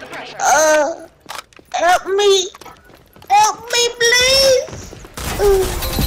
the pressure. Uh, help me. Help me, please.